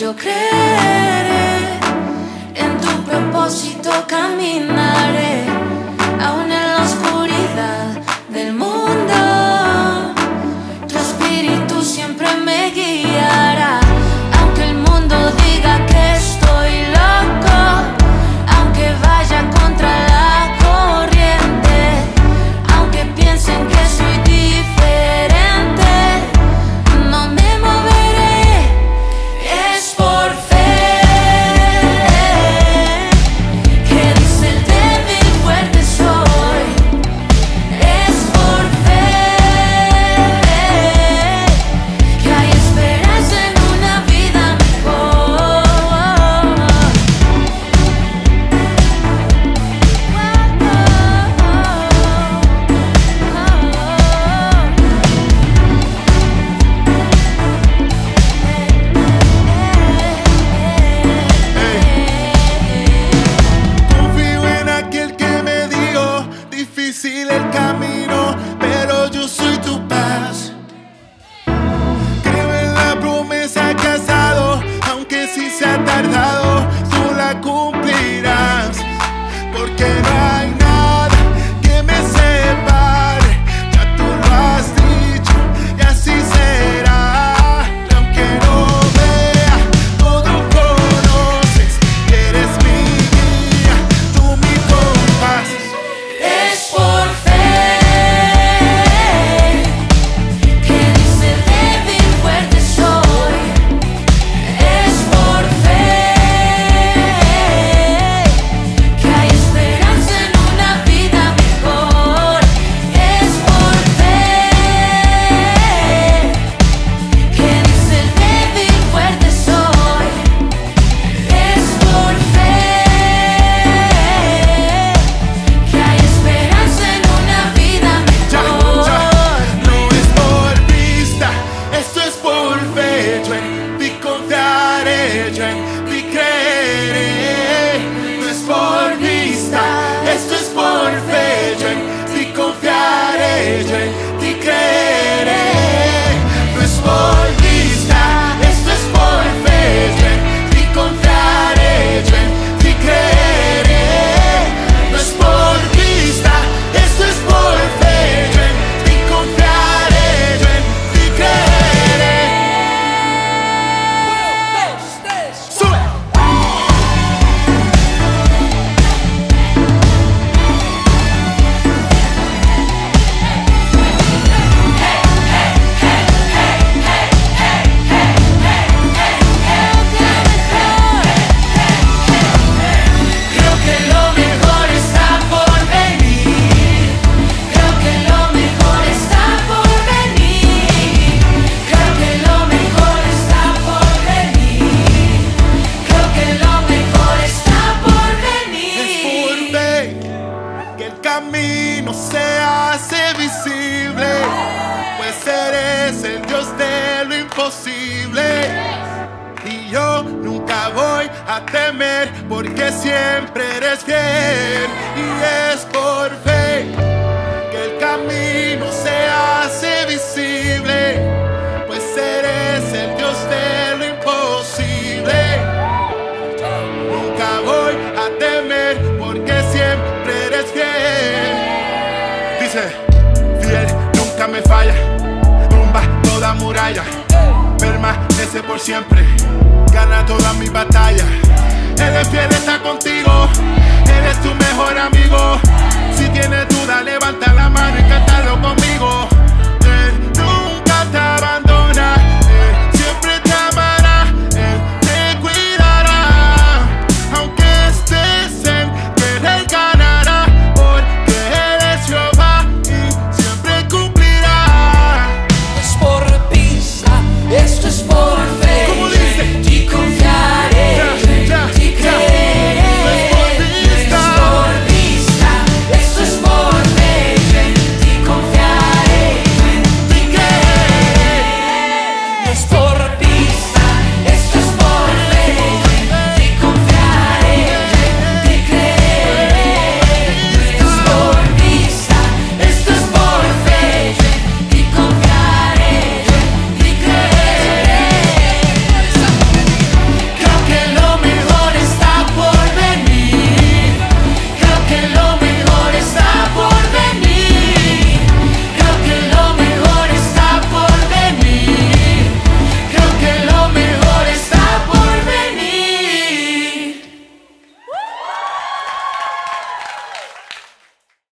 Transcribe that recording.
Yo creo. temer, porque siempre eres fiel y es por fe que el camino se hace visible, pues eres el Dios de lo imposible. Nunca voy a temer, porque siempre eres fiel. Dice, fiel nunca me falla, rumba toda muralla, permanece por siempre gana todas mis batallas. Él es fiel, está contigo. Él es tu mejor amigo. Si tienes duda, le va